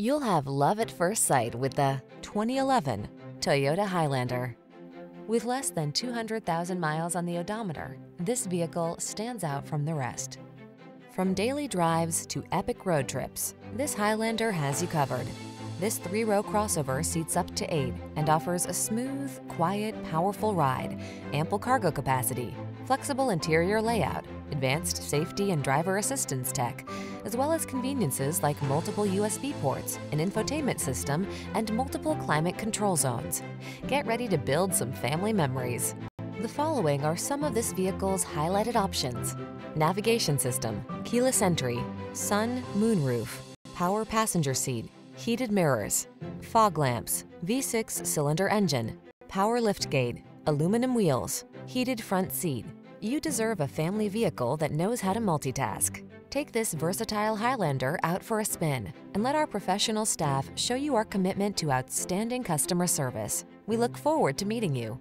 You'll have love at first sight with the 2011 Toyota Highlander. With less than 200,000 miles on the odometer, this vehicle stands out from the rest. From daily drives to epic road trips, this Highlander has you covered. This three-row crossover seats up to eight and offers a smooth, quiet, powerful ride, ample cargo capacity, flexible interior layout, advanced safety and driver assistance tech, as well as conveniences like multiple USB ports, an infotainment system, and multiple climate control zones. Get ready to build some family memories. The following are some of this vehicle's highlighted options. Navigation system, keyless entry, sun, moonroof, power passenger seat, heated mirrors, fog lamps, V6 cylinder engine, power liftgate, aluminum wheels, heated front seat. You deserve a family vehicle that knows how to multitask. Take this versatile Highlander out for a spin and let our professional staff show you our commitment to outstanding customer service. We look forward to meeting you.